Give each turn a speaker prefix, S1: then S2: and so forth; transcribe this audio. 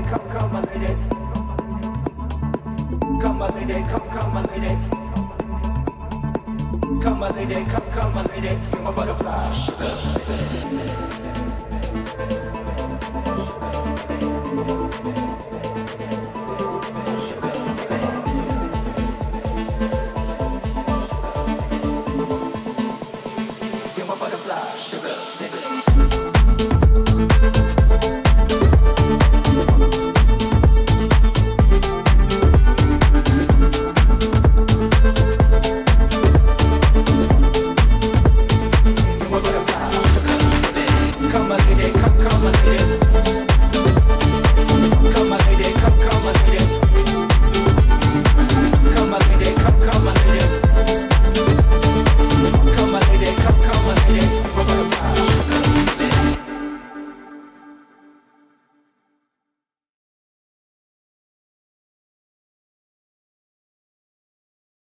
S1: come, come my lady. Come my lady, come, come my lady. Come my lady, come, come my lady. You're my butterfly, sugar,